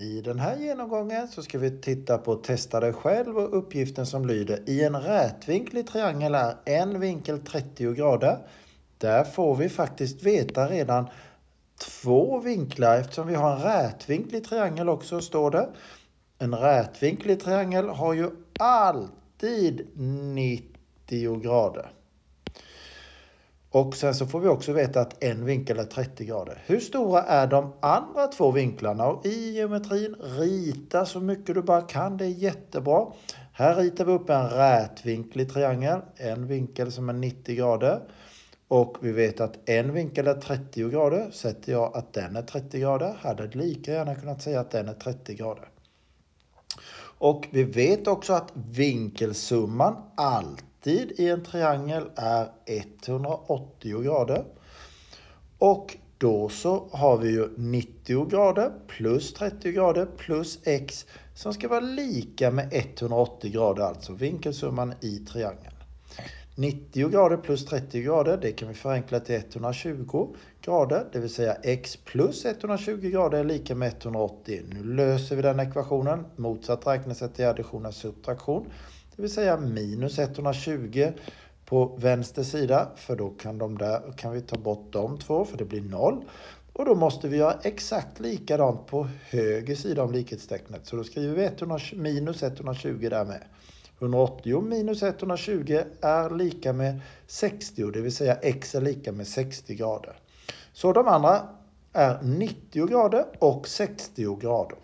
I den här genomgången så ska vi titta på testa dig själv och uppgiften som lyder i en rätvinklig triangel är en vinkel 30 grader. Där får vi faktiskt veta redan två vinklar eftersom vi har en rätvinklig triangel också står det. En rätvinklig triangel har ju alltid 90 grader. Och sen så får vi också veta att en vinkel är 30 grader. Hur stora är de andra två vinklarna? Och i geometrin, rita så mycket du bara kan. Det är jättebra. Här ritar vi upp en rätvinklig triangel. En vinkel som är 90 grader. Och vi vet att en vinkel är 30 grader. Sätter jag att den är 30 grader hade jag lika gärna kunnat säga att den är 30 grader. Och vi vet också att vinkelsumman alltid alltid i en triangel är 180 grader. Och då så har vi ju 90 grader plus 30 grader plus x som ska vara lika med 180 grader, alltså vinkelsumman i triangeln. 90 grader plus 30 grader, det kan vi förenkla till 120 grader, det vill säga x plus 120 grader är lika med 180. Nu löser vi den ekvationen. Motsatt räknesätt är addition och subtraktion. Det vill säga minus 120 på vänster sida, för då kan, de där, kan vi ta bort de två, för det blir noll. Och då måste vi göra exakt likadant på höger sida om likhetstecknet. Så då skriver vi 100, minus 120 där med. 180 minus 120 är lika med 60, det vill säga x är lika med 60 grader. Så de andra är 90 grader och 60 grader.